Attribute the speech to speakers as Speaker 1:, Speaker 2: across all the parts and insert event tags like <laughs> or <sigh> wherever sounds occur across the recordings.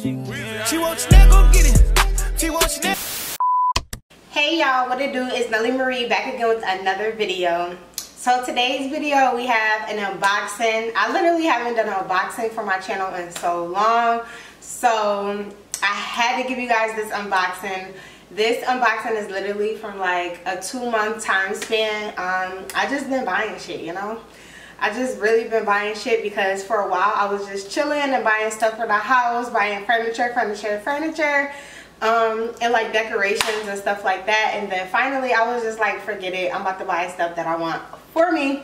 Speaker 1: She wants that, go get it. She wants.
Speaker 2: Hey y'all, what it do is Nellie Marie back again with another video. So today's video we have an unboxing. I literally haven't done an unboxing for my channel in so long. So I had to give you guys this unboxing. This unboxing is literally from like a two month time span. Um, I just been buying shit, you know. I just really been buying shit because for a while I was just chilling and buying stuff for the house, buying furniture, furniture, furniture um, and like decorations and stuff like that. And then finally I was just like, forget it. I'm about to buy stuff that I want for me.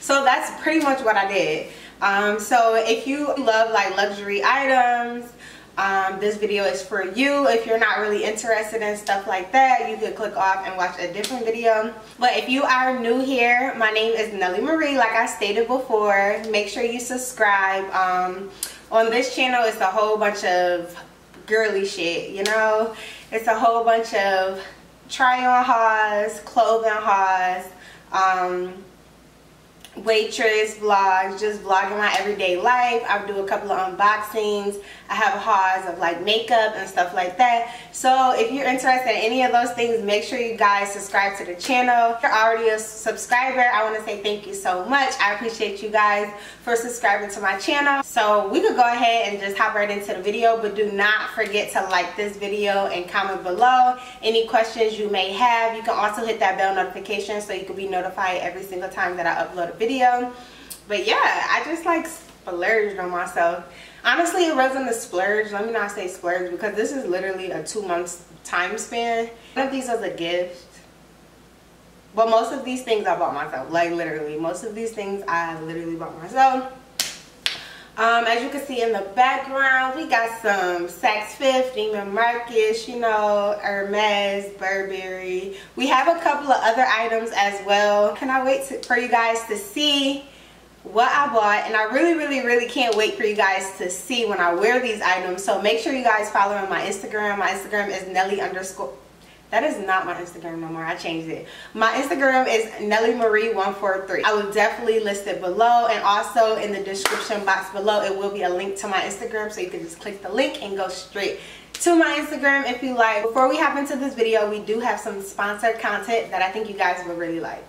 Speaker 2: So that's pretty much what I did. Um, so if you love like luxury items, um, this video is for you. If you're not really interested in stuff like that, you could click off and watch a different video. But if you are new here, my name is Nellie Marie, like I stated before. Make sure you subscribe. Um, on this channel, it's a whole bunch of girly shit, you know? It's a whole bunch of try on hauls, clothing hauls, um, waitress vlogs, just vlogging my everyday life. I do a couple of unboxings. I have hauls of like makeup and stuff like that. So if you're interested in any of those things, make sure you guys subscribe to the channel. If you're already a subscriber, I want to say thank you so much. I appreciate you guys for subscribing to my channel. So we could go ahead and just hop right into the video, but do not forget to like this video and comment below any questions you may have. You can also hit that bell notification so you can be notified every single time that I upload a video. But yeah, I just like splurged on myself. Honestly, it wasn't a splurge. Let me not say splurge because this is literally a two months time span. One of these was a gift. But most of these things I bought myself. Like literally. Most of these things I literally bought myself. Um, as you can see in the background, we got some Saks Fifth, Neiman Marcus, you know, Hermes, Burberry. We have a couple of other items as well. Can I wait to, for you guys to see what I bought and I really really really can't wait for you guys to see when I wear these items so make sure you guys follow me on my Instagram my Instagram is Nellie underscore that is not my Instagram no more. I changed it. My Instagram is Nellie Marie 143 I will definitely list it below and also in the description box below. It will be a link to my Instagram so you can just click the link and go straight to my Instagram if you like. Before we hop into this video we do have some sponsored content that I think you guys will really like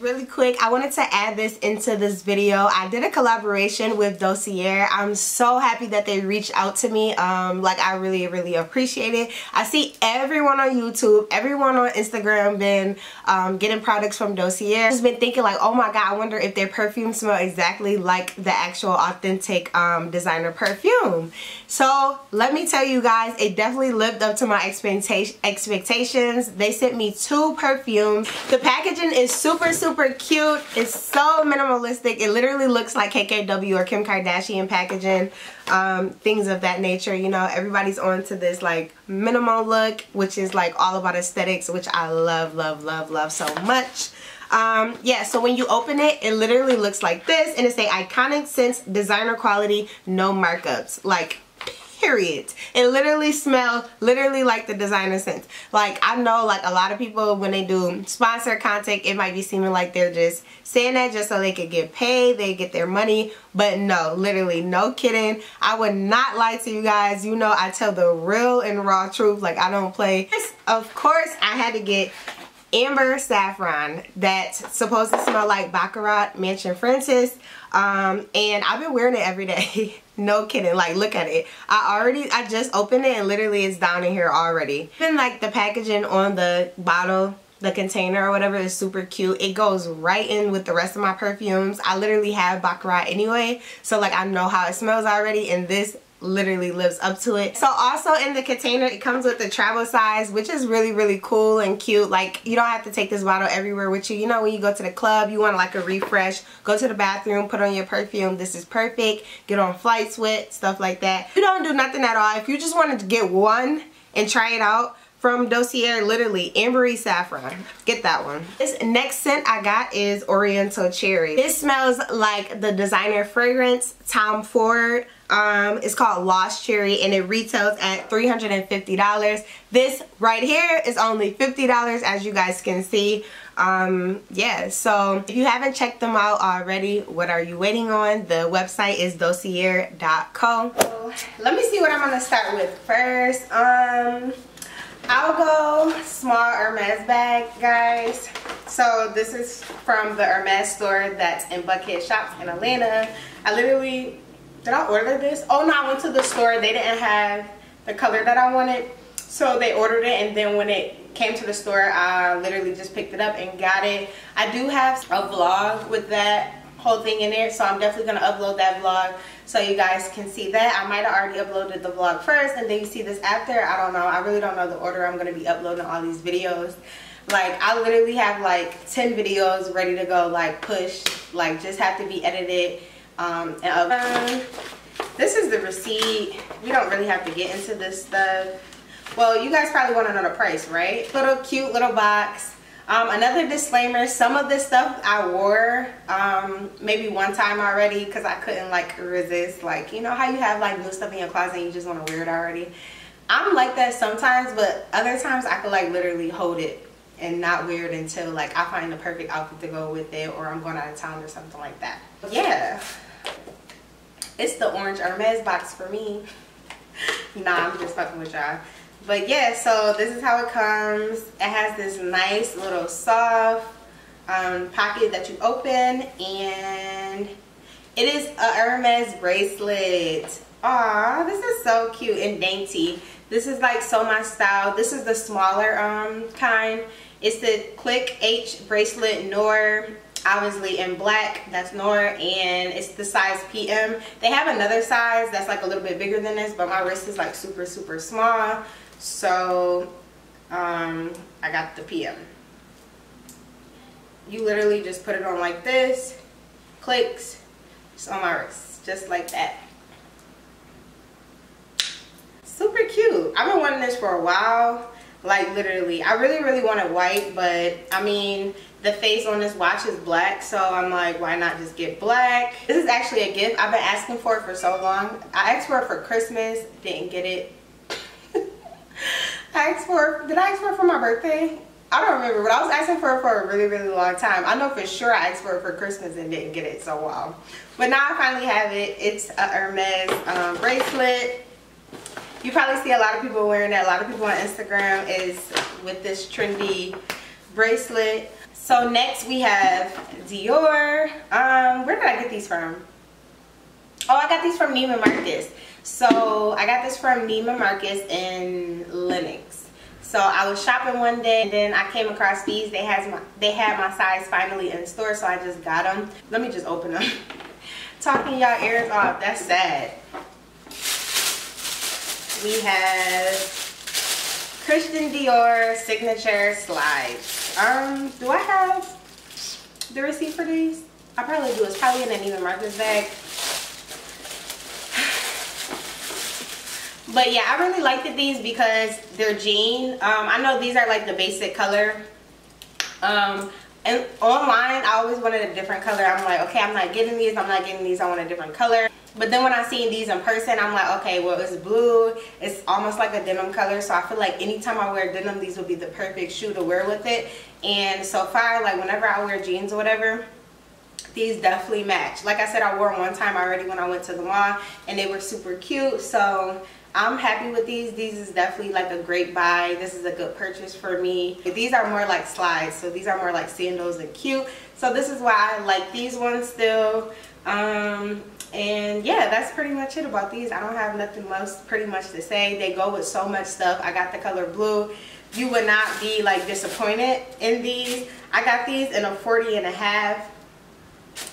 Speaker 2: really quick. I wanted to add this into this video. I did a collaboration with dossier. I'm so happy that they reached out to me. Um like i really really appreciate it. I see everyone on youtube everyone on instagram been um, getting products from dossier. Just been thinking like oh my god i wonder if their perfume smell exactly like the actual authentic um, designer perfume. So let me tell you guys it definitely lived up to my expectation expectations. They sent me two perfumes. The packaging is super super cute. It's so minimalistic. It literally looks like KKW or Kim Kardashian packaging. Um, things of that nature. You know, everybody's on to this like minimal look, which is like all about aesthetics, which I love, love, love, love so much. Um, yeah, so when you open it, it literally looks like this. And it's a iconic sense, designer quality, no markups. Like, period. It literally smells literally like the designer scent. Like i know like a lot of people when they do sponsor content it might be seeming like they're just saying that just so they could get paid they get their money. But no literally no kidding. I would not lie to you guys. You know i tell the real and raw truth. Like i don't play. Of course i had to get amber saffron that's supposed to smell like baccarat mansion francis. Um, and i've been wearing it every day <laughs> no kidding. Like look at it. I already i just opened it and literally it's down in here already. Even like the packaging on the bottle the container or whatever is super cute. It goes right in with the rest of my perfumes. I literally have baccarat anyway so like i know how it smells already and this literally lives up to it. So also in the container it comes with the travel size which is really really cool and cute like you don't have to take this bottle everywhere with you. You know when you go to the club you want like a refresh go to the bathroom put on your perfume this is perfect get on flights with stuff like that. You don't do nothing at all if you just wanted to get one and try it out from Dossier, literally Ambery Saffron. Get that one. This next scent I got is Oriental Cherry. This smells like the designer fragrance Tom Ford Um, it's called Lost Cherry and it retails at $350. This right here is only $50 as you guys can see. Um, yeah, so if you haven't checked them out already, what are you waiting on? The website is dossier.co. So, let me see what I'm to start with first. Um, I'll go small Hermes bag, guys. So this is from the Hermes store that's in Buckhead Shops in Atlanta. I literally did I order this? Oh no, I went to the store. They didn't have the color that I wanted. So they ordered it and then when it came to the store, I literally just picked it up and got it. I do have a vlog with that whole thing in there. So I'm definitely going to upload that vlog so you guys can see that. I might have already uploaded the vlog first and then you see this after. I don't know. I really don't know the order I'm going to be uploading all these videos. Like I literally have like 10 videos ready to go like push. Like just have to be edited um, and this is the receipt. We don't really have to get into this stuff. Well, you guys probably want to know the price, right? Little cute little box. Um, another disclaimer, some of this stuff I wore um, maybe one time already because I couldn't like resist. Like, you know how you have like new stuff in your closet and you just want to wear it already? I'm like that sometimes, but other times I could like literally hold it and not wear it until like I find the perfect outfit to go with it or I'm going out of town or something like that. Yeah it's the orange Hermes box for me. <laughs> nah, I'm just fucking with y'all. But yeah, so this is how it comes. It has this nice little soft um, pocket that you open and it is a Hermes bracelet. Aw, this is so cute and dainty. This is like so my style. This is the smaller um, kind. It's the Clic H bracelet Noir obviously in black that's Nora and it's the size PM they have another size that's like a little bit bigger than this but my wrist is like super super small. So um, I got the PM you literally just put it on like this clicks it's on my wrist just like that. Super cute. I've been wanting this for a while like literally. I really really wanted white but I mean the face on this watch is black so I'm like why not just get black? This is actually a gift I've been asking for it for so long. I asked for it for Christmas didn't get it. <laughs> I asked for did I ask for it for my birthday? I don't remember but I was asking for it for a really really long time. I know for sure I asked for it for Christmas and didn't get it so wow. But now I finally have it. It's a Hermes um, bracelet. You probably see a lot of people wearing it a lot of people on Instagram is with this trendy bracelet so next we have Dior. Um, where did I get these from? Oh, I got these from Neiman Marcus. So I got this from Neiman Marcus in Lenox. So I was shopping one day and then I came across these. They has my they had my size finally in store, so I just got them. Let me just open them. <laughs> Talking y'all ears off. That's sad. We have Christian Dior signature slides. Um, do I have the receipt for these? I probably do. It's probably in an Neiman Marcus bag. <sighs> But yeah, I really liked these because they're jean. Um, I know these are like the basic color. Um, and online, I always wanted a different color. I'm like, okay, I'm not getting these. I'm not getting these. I want a different color. But then when I seen these in person, I'm like, okay, well, it's blue. It's almost like a denim color. So I feel like anytime I wear denim, these would be the perfect shoe to wear with it. And so far, like whenever I wear jeans or whatever, these definitely match. Like I said, I wore one time already when I went to the mall and they were super cute. So I'm happy with these. These is definitely like a great buy. This is a good purchase for me. These are more like slides. So these are more like sandals and cute. So this is why I like these ones still. Um, and yeah that's pretty much it about these i don't have nothing else pretty much to say they go with so much stuff i got the color blue you would not be like disappointed in these. I got these in a 40 and a half.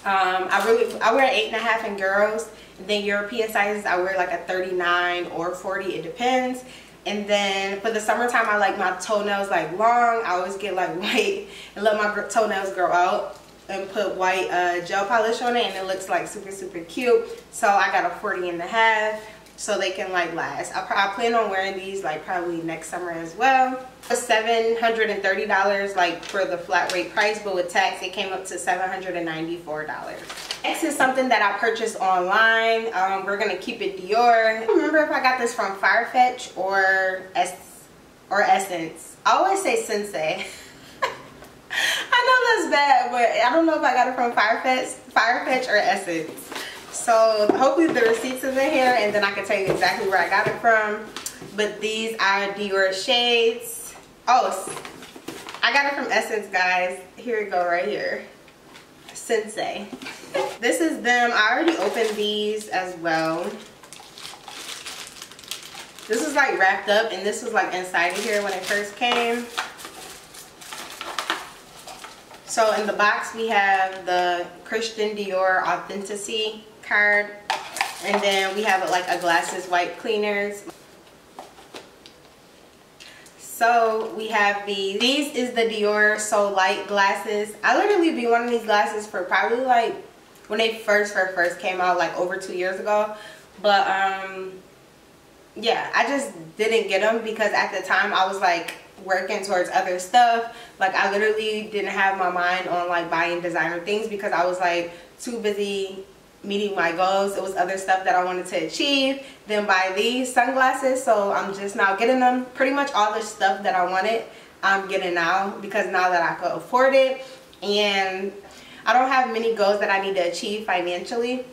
Speaker 2: Um, i really i wear eight and a half in girls. And then european sizes i wear like a 39 or 40 it depends. And then for the summertime i like my toenails like long. I always get like <laughs> white and let my toenails grow out and put white uh, gel polish on it and it looks like super super cute. So I got a 40 and a half so they can like last I, I plan on wearing these like probably next summer as well $730 like for the flat rate price but with tax it came up to $794 Next is something that I purchased online. Um, we're gonna keep it Dior. I don't remember if I got this from Farfetch or S or SSENSE. I always say Sensei. <laughs> I know that's bad, but I don't know if I got it from Farfetch, Farfetch or SSENSE. So hopefully the receipts is in here and then I can tell you exactly where I got it from. But these are Dior shades. Oh, I got it from SSENSE, guys. Here we go right here. Sensei. this is them. I already opened these as well. This is like wrapped up and this was like inside of here when it first came. So in the box we have the Christian Dior Authenticity card and then we have like a glasses wipe cleaners. So we have these. These is the Dior So Light glasses. I literally be wanting these glasses for probably like when they first first first came out like over two years ago. But um yeah, I just didn't get them because at the time I was like working towards other stuff. Like I literally didn't have my mind on like buying designer things because I was like too busy meeting my goals. It was other stuff that I wanted to achieve. Then buy these sunglasses. So I'm just now getting them. Pretty much all the stuff that I wanted I'm getting now because now that I could afford it. And I don't have many goals that I need to achieve financially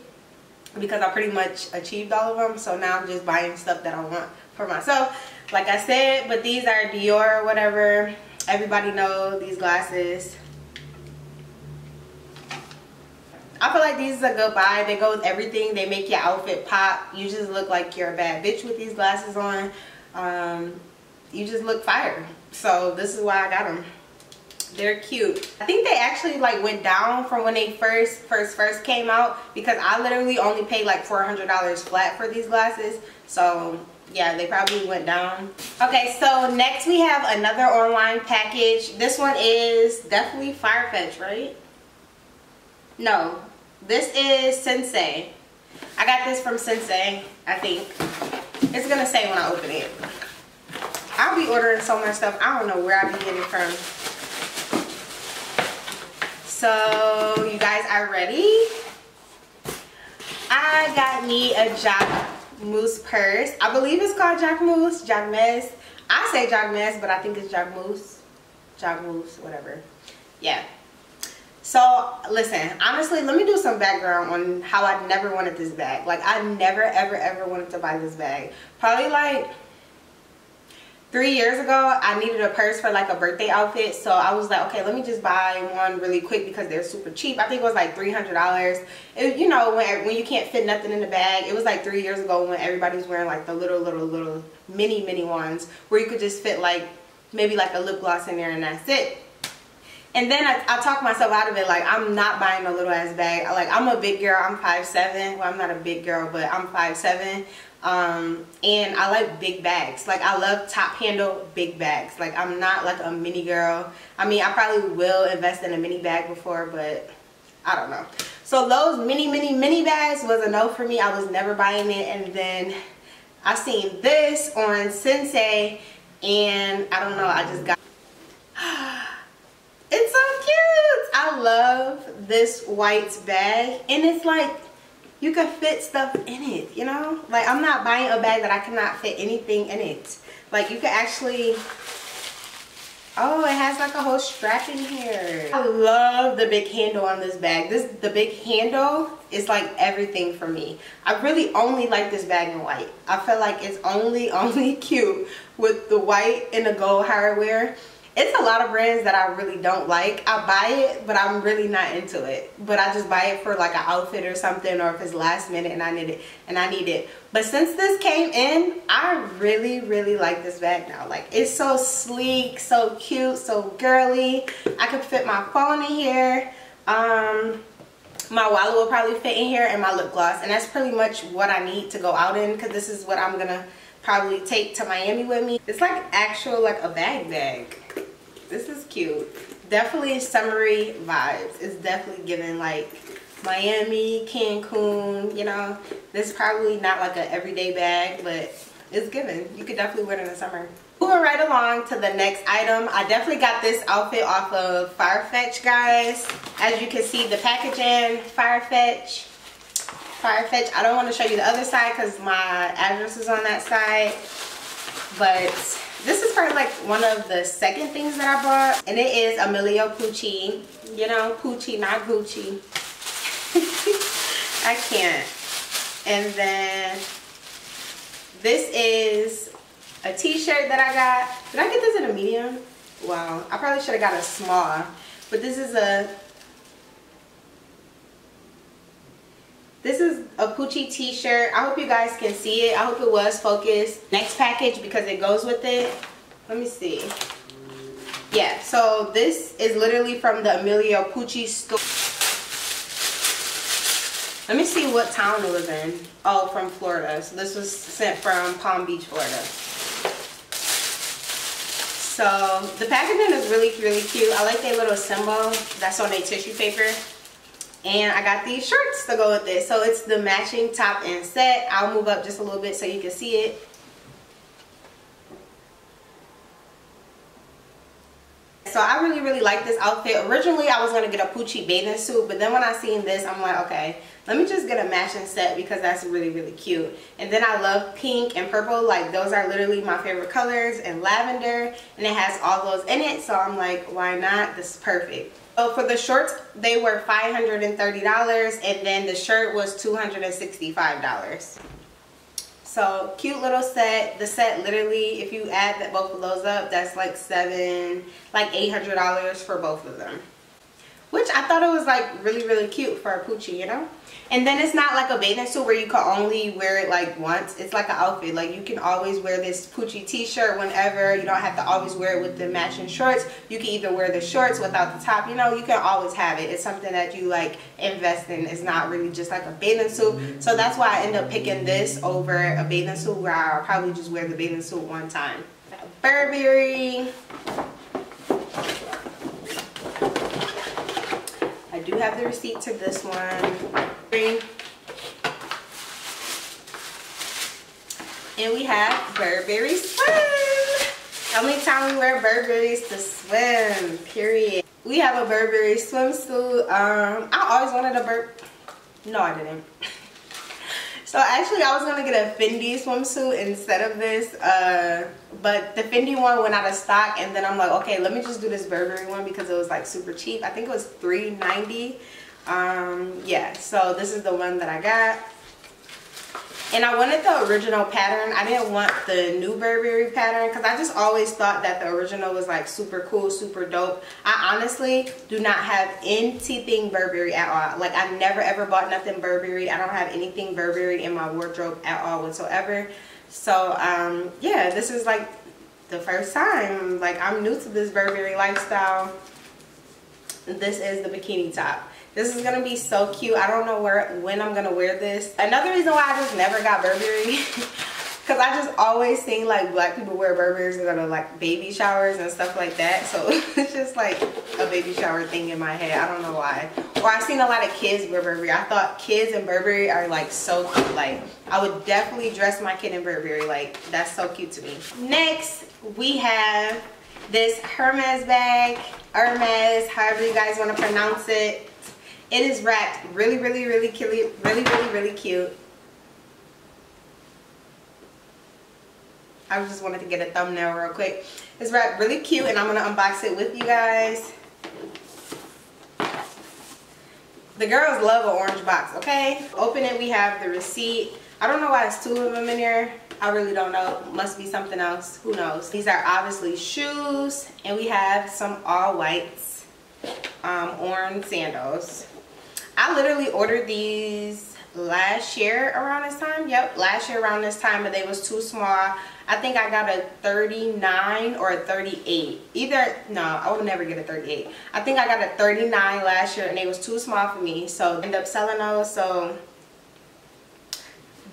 Speaker 2: because I pretty much achieved all of them. So now I'm just buying stuff that I want for myself. Like I said, but these are Dior or whatever. Everybody know these glasses. I feel like these is a good buy. They go with everything. They make your outfit pop. You just look like you're a bad bitch with these glasses on. Um, you just look fire. So this is why I got them. They're cute. I think they actually like went down from when they first first first came out because I literally only paid like $400 flat for these glasses. So yeah, they probably went down. Okay, so next we have another online package. This one is definitely Farfetch, right? No, this is Sensei. I got this from Sensei, I think. It's gonna say when I open it. I'll be ordering so much stuff. I don't know where I be getting from. So, you guys are ready? I got me a Jack Moose purse. I believe it's called Jacquemus, Jack Mess. I say Jack Mess, but I think it's Jacquemus. Jack Moose, whatever. Yeah, so listen, honestly, let me do some background on how I never wanted this bag. Like I never, ever, ever wanted to buy this bag. Probably like three years ago, I needed a purse for like a birthday outfit. So I was like, okay, let me just buy one really quick because they're super cheap. I think it was like $300. It, you know, when, when you can't fit nothing in the bag, it was like three years ago when everybody was wearing like the little, little, little mini, mini ones where you could just fit like maybe like a lip gloss in there and that's it and then I, I talk myself out of it. Like i'm not buying a little ass bag. Like i'm a big girl. I'm five seven. well i'm not a big girl but i'm five seven. um and i like big bags. Like i love top handle big bags. Like i'm not like a mini girl. I mean i probably will invest in a mini bag before but i don't know. So those mini mini mini bags was a no for me. I was never buying it. And then i seen this on sensei and i don't know i just got It's so cute. I love this white bag. And it's like, you can fit stuff in it, you know? Like, I'm not buying a bag that I cannot fit anything in it. Like, you can actually... Oh, it has like a whole strap in here. I love the big handle on this bag. This The big handle is like everything for me. I really only like this bag in white. I feel like it's only, <laughs> only cute with the white and the gold hardware it's a lot of brands that I really don't like. I buy it, but I'm really not into it. But I just buy it for like an outfit or something, or if it's last minute and I need it, and I need it. But since this came in, I really, really like this bag now. Like it's so sleek, so cute, so girly. I could fit my phone in here. Um, my wallet will probably fit in here, and my lip gloss, and that's pretty much what I need to go out in, because this is what I'm gonna probably take to Miami with me. It's like actual like a bag bag. This is cute. Definitely summery vibes. It's definitely giving like Miami, Cancun, you know. This is probably not like an everyday bag, but it's given. You could definitely wear it in the summer. Moving right along to the next item. I definitely got this outfit off of Farfetch, guys. As you can see, the packaging, Farfetch. Farfetch. I don't want to show you the other side because my address is on that side. But this is probably like one of the second things that I bought. And it is Emilio Pucci. You know, Pucci, not Gucci. <laughs> I can't. And then this is a t-shirt that I got. Did I get this in a medium? Wow, I probably should have got a small. But this is a This is a Pucci t-shirt. I hope you guys can see it. I hope it was focused. Next package because it goes with it. Let me see. Yeah, so this is literally from the Emilio Pucci store. Let me see what town it was in. Oh, from Florida. So this was sent from Palm Beach, Florida. So the packaging is really, really cute. I like their little symbol that's on their tissue paper. And I got these shirts to go with it. So it's the matching top and set. I'll move up just a little bit so you can see it. So I really, really like this outfit. Originally, I was going to get a Pucci bathing suit. But then when I seen this, I'm like, okay, let me just get a matching set because that's really, really cute. And then I love pink and purple. Like, those are literally my favorite colors. And lavender. And it has all those in it. So I'm like, why not? This is perfect. So for the shorts, they were $530 and then the shirt was $265. So cute little set. The set literally, if you add that both of those up, that's like seven, like $800 for both of them. Which I thought it was like really, really cute for a Pucci, you know? And then it's not like a bathing suit where you can only wear it like once. It's like an outfit. Like you can always wear this Pucci t-shirt whenever. You don't have to always wear it with the matching shorts. You can either wear the shorts without the top. You know, you can always have it. It's something that you like invest in. It's not really just like a bathing suit. So that's why I end up picking this over a bathing suit where I'll probably just wear the bathing suit one time. Burberry. Do have the receipt to this one. And we have Burberry Swim. Only time we wear Burberry's to swim, period. We have a Burberry swimsuit. Um, I always wanted a Bur... No, I didn't. <laughs> So actually I was going to get a Fendi swimsuit instead of this. Uh, but the Fendi one went out of stock and then I'm like, okay, let me just do this Burberry one because it was like super cheap. I think it was $3.90 um yeah so this is the one that i got and I wanted the original pattern. I didn't want the new Burberry pattern because I just always thought that the original was like super cool, super dope. I honestly do not have anything Burberry at all. Like I've never ever bought nothing Burberry. I don't have anything Burberry in my wardrobe at all whatsoever. So um, yeah, this is like the first time. Like I'm new to this Burberry lifestyle. This is the bikini top. This is gonna be so cute. I don't know where when I'm gonna wear this. Another reason why I just never got Burberry <laughs> because I just always seen like black people wear Burberrys and go to like baby showers and stuff like that. So <laughs> it's just like a baby shower thing in my head. I don't know why. Or I've seen a lot of kids wear Burberry. I thought kids and Burberry are like so cute. Like I would definitely dress my kid in Burberry. Like that's so cute to me. Next we have this Hermes bag. Hermes, however you guys want to pronounce it. It is wrapped really, really, really cute, really, really, really cute. I just wanted to get a thumbnail real quick. It's wrapped really cute and I'm going to unbox it with you guys. The girls love an orange box, okay? Open it, we have the receipt. I don't know why it's two of them in here. I really don't know. Must be something else. Who knows? These are obviously shoes and we have some all whites um, orange sandals. I literally ordered these last year around this time. Yep, last year around this time, but they was too small. I think I got a 39 or a 38. Either, no, I would never get a 38. I think I got a 39 last year and they was too small for me. So I ended up selling those. So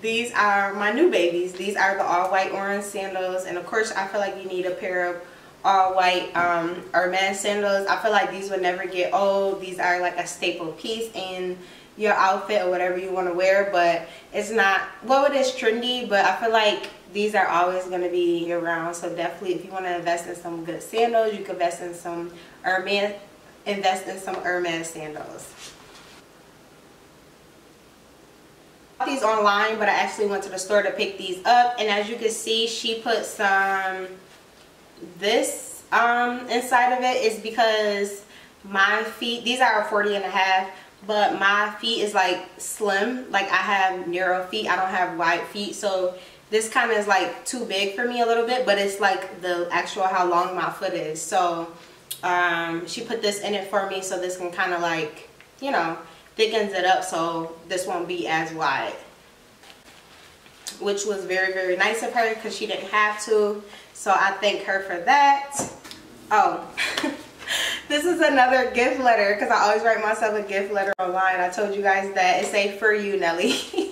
Speaker 2: these are my new babies. These are the all white orange sandals. And of course, I feel like you need a pair of all white um, Hermes sandals. I feel like these would never get old. These are like a staple piece in your outfit or whatever you want to wear. But it's not, well it is trendy, but I feel like these are always going to be year round. So definitely if you want to invest in some good sandals, you can invest in some Hermes, invest in some Hermes sandals. these online but I actually went to the store to pick these up and as you can see she put some this um inside of it is because my feet these are 40 and a half but my feet is like slim. Like I have narrow feet. I don't have wide feet. So this kind of is like too big for me a little bit but it's like the actual how long my foot is. So um, she put this in it for me so this can kind of like you know thickens it up so this won't be as wide. Which was very very nice of her because she didn't have to so I thank her for that. Oh <laughs> this is another gift letter because I always write myself a gift letter online. I told you guys that it's a for you Nellie. <laughs>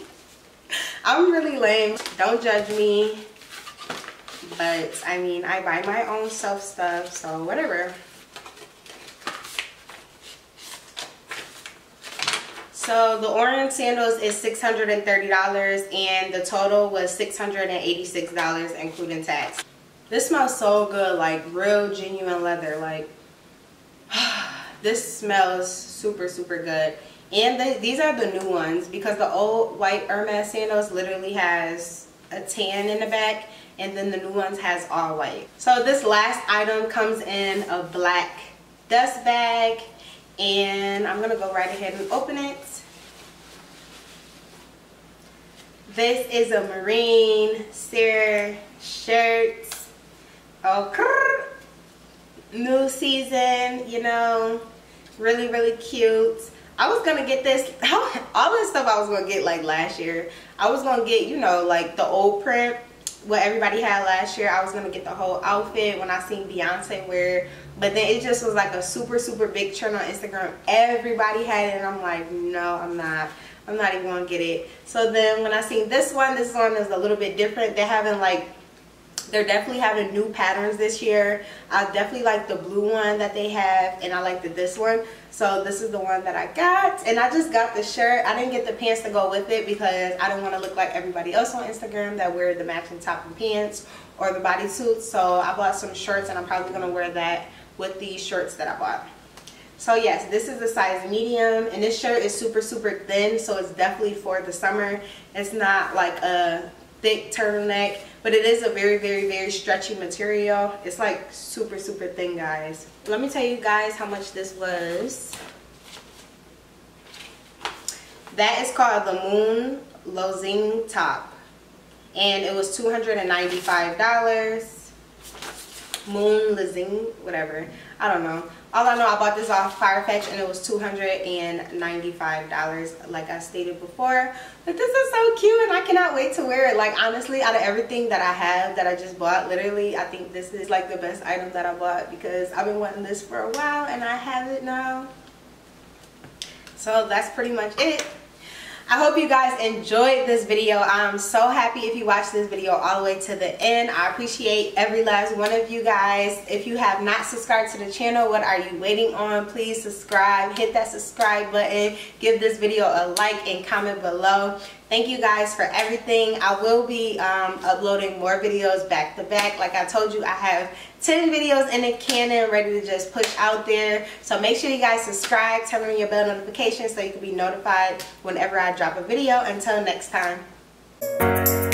Speaker 2: I'm really lame. Don't judge me. But I mean I buy my own self stuff so whatever. So the orange sandals is $630 and the total was $686 including tax. This smells so good, like real genuine leather. Like <sighs> this smells super, super good. And the, these are the new ones because the old white Hermes sandals literally has a tan in the back and then the new ones has all white. So this last item comes in a black dust bag and I'm gonna go right ahead and open it. This is a Marine Serre shirt. New season, you know, really, really cute. I was gonna get this, <laughs> all this stuff I was gonna get like last year. I was gonna get, you know, like the old print, what everybody had last year. I was gonna get the whole outfit when I seen Beyonce wear, but then it just was like a super, super big trend on Instagram. Everybody had it and I'm like, no, I'm not. I'm not even gonna get it. So then when I seen this one, this one is a little bit different. They're having like, they're definitely having new patterns this year. I definitely like the blue one that they have and I like the this one. So this is the one that I got and I just got the shirt. I didn't get the pants to go with it because I don't want to look like everybody else on Instagram that wear the matching top and pants or the bodysuits. So I bought some shirts and I'm probably gonna wear that with these shirts that I bought. So yes, this is a size medium and this shirt is super, super thin. So it's definitely for the summer. It's not like a thick turtleneck, but it is a very, very, very stretchy material. It's like super, super thin, guys. Let me tell you guys how much this was. That is called the Moon Lozing Top. And it was $295. Moon Lozing, whatever. I don't know all I know I bought this off Farfetch and it was $295 like I stated before. But this is so cute and I cannot wait to wear it. Like honestly out of everything that I have that I just bought literally I think this is like the best item that I bought because I've been wanting this for a while and I have it now. So that's pretty much it I hope you guys enjoyed this video. I'm so happy if you watched this video all the way to the end. I appreciate every last one of you guys. If you have not subscribed to the channel, what are you waiting on? Please subscribe. Hit that subscribe button. Give this video a like and comment below. Thank you guys for everything. I will be um, uploading more videos back to back. Like I told you, I have 10 videos in the canon ready to just push out there. So make sure you guys subscribe, turn on your bell notifications so you can be notified whenever I drop a video. Until next time.